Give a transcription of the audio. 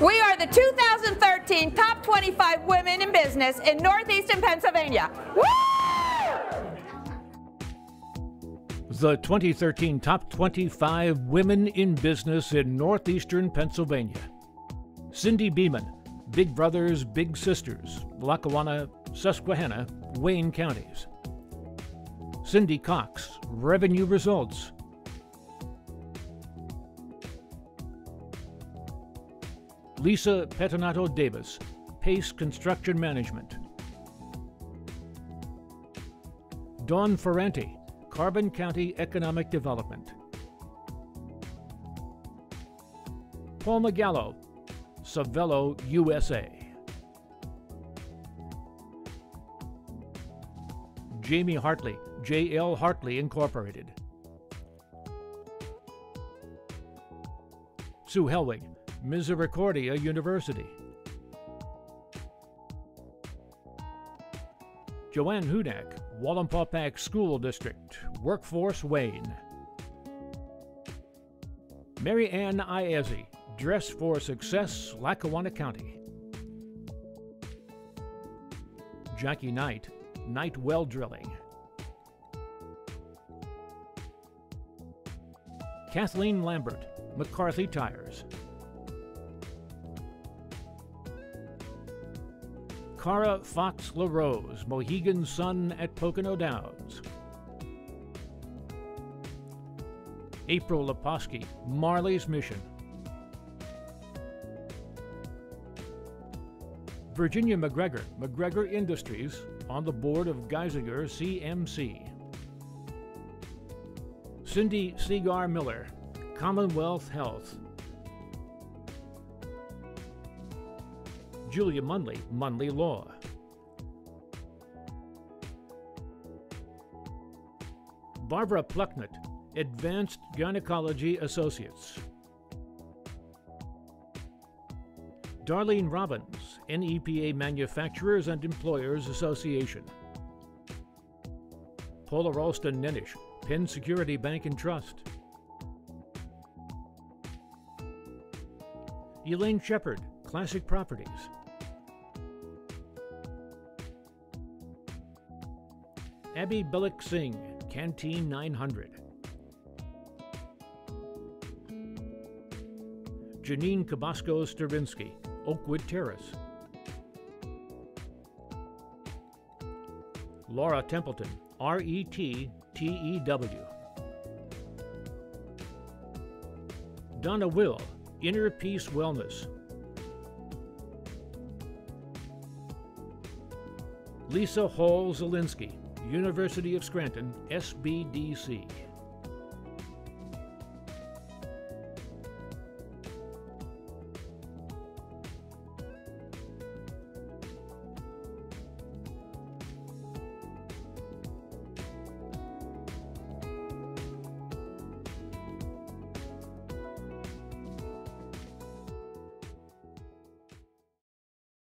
We are the 2013 Top 25 Women in Business in Northeastern Pennsylvania. Woo! The 2013 Top 25 Women in Business in Northeastern Pennsylvania. Cindy Beeman, Big Brothers, Big Sisters, Lackawanna, Susquehanna, Wayne counties. Cindy Cox, Revenue Results. Lisa Petinato Davis, Pace Construction Management. Dawn Ferranti, Carbon County Economic Development. Paul Magallo, Savello, USA. Jamie Hartley, J.L. Hartley Incorporated. Sue Helwig, Misericordia University. Joanne Hudak, Wallenpaupack School District, Workforce Wayne. Mary Ann Iezzi, Dress for Success, Lackawanna County. Jackie Knight, Knight Well Drilling. Kathleen Lambert, McCarthy Tires. Cara Fox LaRose, Mohegan Sun at Pocono Downs. April Leposki, Marley's Mission. Virginia McGregor, McGregor Industries, on the board of Geisinger CMC. Cindy Segar Miller, Commonwealth Health. Julia Munley, Munley Law. Barbara Plucknett, Advanced Gynecology Associates. Darlene Robbins, NEPA Manufacturers and Employers Association. Paula Ralston Nenish, Penn Security Bank and Trust. Elaine Shepard, Classic Properties. Abby Billick Singh, Canteen 900. Janine Cabasco Stravinsky, Oakwood Terrace. Laura Templeton, R E T T E W. Donna Will, Inner Peace Wellness. Lisa Hall Zielinski, University of Scranton, SBDC.